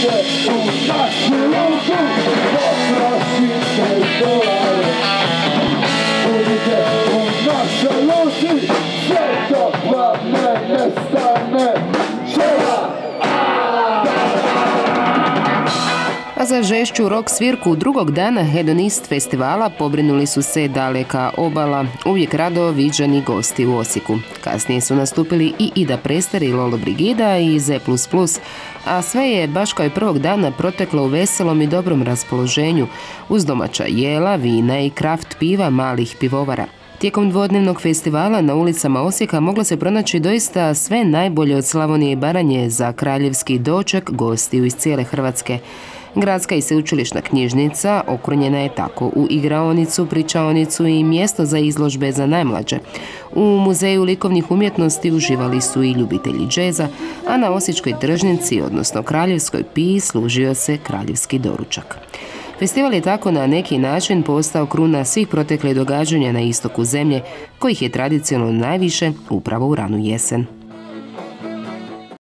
się usta Kierunku poprosimy dolar A za žešću rok svirku drugog dana Hedonist festivala pobrinuli su se daleka obala, uvijek rado viđani gosti u Osijeku. Kasnije su nastupili i Ida Prester i Lolo Brigida i Z++, a sve je baš kao i prvog dana proteklo u veselom i dobrom raspoloženju, uz domaća jela, vina i kraft piva malih pivovara. Tijekom dvodnevnog festivala na ulicama Osijeka moglo se pronaći doista sve najbolje od Slavonije i Baranje za kraljevski doček gostiju iz cijele Hrvatske. Gradska i sveučilišna knjižnica okrunjena je tako u igraonicu, pričaonicu i mjesto za izložbe za najmlađe. U Muzeju likovnih umjetnosti uživali su i ljubitelji džeza, a na Osječkoj tržnici, odnosno Kraljevskoj piji, služio se kraljevski doručak. Festival je tako na neki način postao kruna svih proteklih događanja na istoku zemlje, kojih je tradicionalno najviše upravo u ranu jesen.